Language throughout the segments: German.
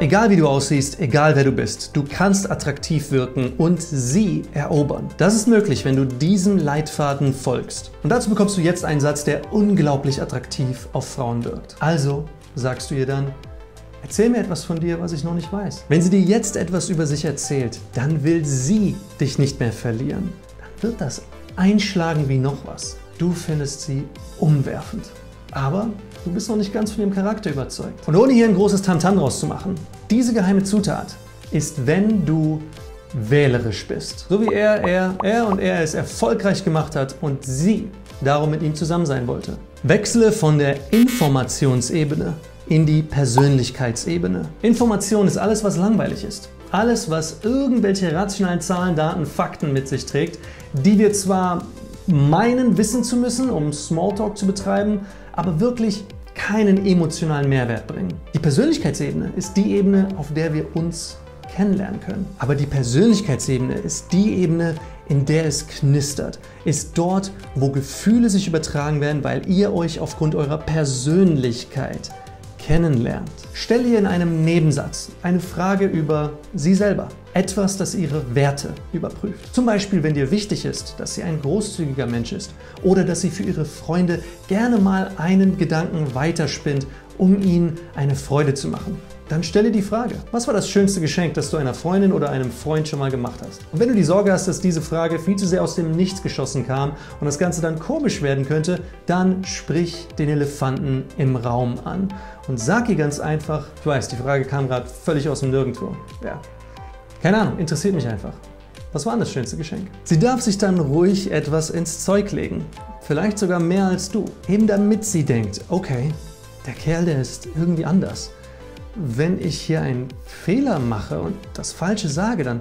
Egal wie du aussiehst, egal wer du bist, du kannst attraktiv wirken und sie erobern. Das ist möglich, wenn du diesem Leitfaden folgst. Und dazu bekommst du jetzt einen Satz, der unglaublich attraktiv auf Frauen wirkt. Also sagst du ihr dann, Erzähl mir etwas von dir, was ich noch nicht weiß. Wenn sie dir jetzt etwas über sich erzählt, dann will sie dich nicht mehr verlieren. Dann wird das einschlagen wie noch was. Du findest sie umwerfend. Aber du bist noch nicht ganz von ihrem Charakter überzeugt. Und ohne hier ein großes Tamtam draus zu machen, diese geheime Zutat ist, wenn du wählerisch bist. So wie er, er, er und er es erfolgreich gemacht hat und sie darum mit ihm zusammen sein wollte. Wechsle von der Informationsebene in die Persönlichkeitsebene. Information ist alles, was langweilig ist. Alles, was irgendwelche rationalen Zahlen, Daten, Fakten mit sich trägt, die wir zwar meinen, wissen zu müssen, um Smalltalk zu betreiben, aber wirklich keinen emotionalen Mehrwert bringen. Die Persönlichkeitsebene ist die Ebene, auf der wir uns kennenlernen können. Aber die Persönlichkeitsebene ist die Ebene, in der es knistert, ist dort, wo Gefühle sich übertragen werden, weil ihr euch aufgrund eurer Persönlichkeit kennenlernt. Stelle ihr in einem Nebensatz eine Frage über sie selber. Etwas, das ihre Werte überprüft. Zum Beispiel, wenn dir wichtig ist, dass sie ein großzügiger Mensch ist oder dass sie für ihre Freunde gerne mal einen Gedanken weiterspinnt, um ihnen eine Freude zu machen dann stelle die Frage, was war das schönste Geschenk, das du einer Freundin oder einem Freund schon mal gemacht hast? Und wenn du die Sorge hast, dass diese Frage viel zu sehr aus dem Nichts geschossen kam und das Ganze dann komisch werden könnte, dann sprich den Elefanten im Raum an und sag ihr ganz einfach, ich weiß, die Frage kam gerade völlig aus dem Nirgendwo. Ja, keine Ahnung, interessiert mich einfach. Was war denn das schönste Geschenk? Sie darf sich dann ruhig etwas ins Zeug legen. Vielleicht sogar mehr als du. Eben damit sie denkt, okay, der Kerl, der ist irgendwie anders wenn ich hier einen Fehler mache und das Falsche sage, dann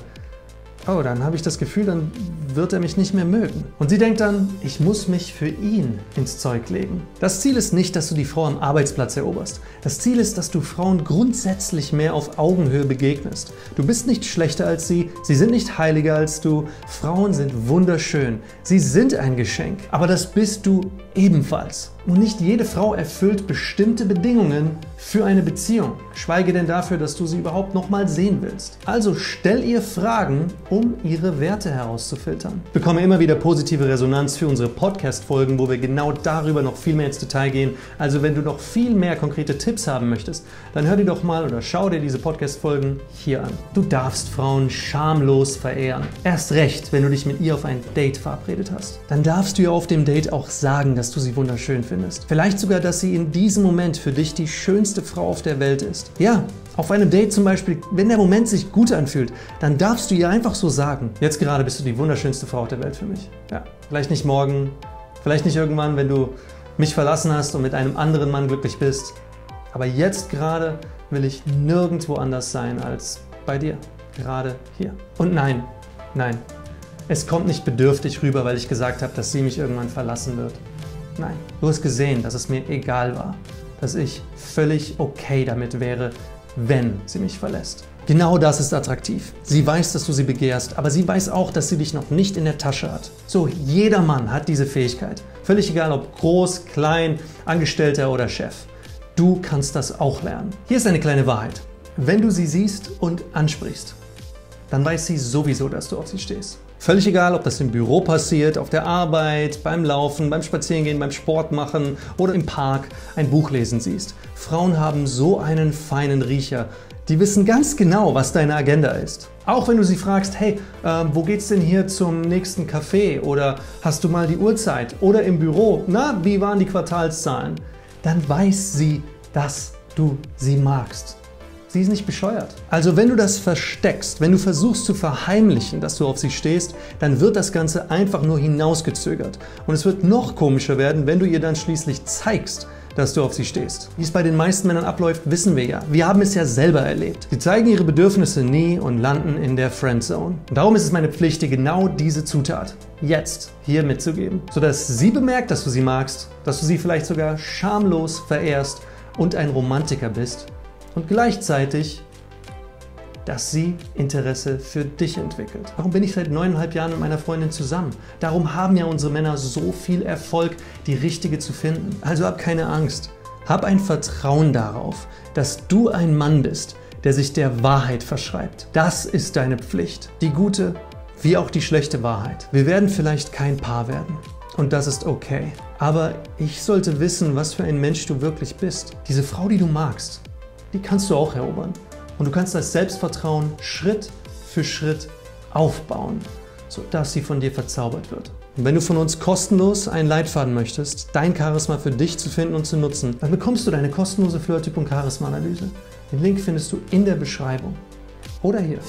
oh, dann habe ich das Gefühl, dann wird er mich nicht mehr mögen. Und sie denkt dann, ich muss mich für ihn ins Zeug legen. Das Ziel ist nicht, dass du die Frau am Arbeitsplatz eroberst. Das Ziel ist, dass du Frauen grundsätzlich mehr auf Augenhöhe begegnest. Du bist nicht schlechter als sie, sie sind nicht heiliger als du. Frauen sind wunderschön. Sie sind ein Geschenk. Aber das bist du ebenfalls. Und nicht jede Frau erfüllt bestimmte Bedingungen für eine Beziehung. Schweige denn dafür, dass du sie überhaupt noch mal sehen willst. Also stell ihr Fragen, um ihre Werte herauszufiltern. Ich bekomme immer wieder positive Resonanz für unsere Podcast-Folgen, wo wir genau darüber noch viel mehr ins Detail gehen. Also wenn du noch viel mehr konkrete Tipps haben möchtest, dann hör dir doch mal oder schau dir diese Podcast-Folgen hier an. Du darfst Frauen schamlos verehren. Erst recht, wenn du dich mit ihr auf ein Date verabredet hast. Dann darfst du ihr auf dem Date auch sagen, dass du sie wunderschön findest. Vielleicht sogar, dass sie in diesem Moment für dich die schönste Frau auf der Welt ist. Ja, auf einem Date zum Beispiel, wenn der Moment sich gut anfühlt, dann darfst du ihr einfach so sagen, jetzt gerade bist du die wunderschönste Frau auf der Welt für mich. Ja, vielleicht nicht morgen, vielleicht nicht irgendwann, wenn du mich verlassen hast und mit einem anderen Mann glücklich bist. Aber jetzt gerade will ich nirgendwo anders sein als bei dir. Gerade hier. Und nein, nein, es kommt nicht bedürftig rüber, weil ich gesagt habe, dass sie mich irgendwann verlassen wird. Nein, du hast gesehen, dass es mir egal war, dass ich völlig okay damit wäre, wenn sie mich verlässt. Genau das ist attraktiv. Sie weiß, dass du sie begehrst, aber sie weiß auch, dass sie dich noch nicht in der Tasche hat. So, jeder Mann hat diese Fähigkeit. Völlig egal, ob groß, klein, Angestellter oder Chef. Du kannst das auch lernen. Hier ist eine kleine Wahrheit. Wenn du sie siehst und ansprichst, dann weiß sie sowieso, dass du auf sie stehst. Völlig egal, ob das im Büro passiert, auf der Arbeit, beim Laufen, beim Spazierengehen, beim Sport machen oder im Park ein Buch lesen siehst. Frauen haben so einen feinen Riecher. Die wissen ganz genau, was deine Agenda ist. Auch wenn du sie fragst, hey, äh, wo geht's denn hier zum nächsten Café? Oder hast du mal die Uhrzeit? Oder im Büro, na, wie waren die Quartalszahlen? Dann weiß sie, dass du sie magst. Sie ist nicht bescheuert. Also wenn du das versteckst, wenn du versuchst zu verheimlichen, dass du auf sie stehst, dann wird das Ganze einfach nur hinausgezögert. Und es wird noch komischer werden, wenn du ihr dann schließlich zeigst, dass du auf sie stehst. Wie es bei den meisten Männern abläuft, wissen wir ja. Wir haben es ja selber erlebt. Sie zeigen ihre Bedürfnisse nie und landen in der Friendzone. Und darum ist es meine Pflicht, dir genau diese Zutat jetzt hier mitzugeben, sodass sie bemerkt, dass du sie magst, dass du sie vielleicht sogar schamlos verehrst und ein Romantiker bist und gleichzeitig, dass sie Interesse für dich entwickelt. Warum bin ich seit neuneinhalb Jahren mit meiner Freundin zusammen? Darum haben ja unsere Männer so viel Erfolg, die richtige zu finden. Also hab keine Angst. Hab ein Vertrauen darauf, dass du ein Mann bist, der sich der Wahrheit verschreibt. Das ist deine Pflicht. Die gute wie auch die schlechte Wahrheit. Wir werden vielleicht kein Paar werden. Und das ist okay. Aber ich sollte wissen, was für ein Mensch du wirklich bist. Diese Frau, die du magst, die kannst du auch erobern. Und du kannst das Selbstvertrauen Schritt für Schritt aufbauen, sodass sie von dir verzaubert wird. Und wenn du von uns kostenlos einen Leitfaden möchtest, dein Charisma für dich zu finden und zu nutzen, dann bekommst du deine kostenlose Flirtyp- und Charisma-Analyse. Den Link findest du in der Beschreibung oder hier.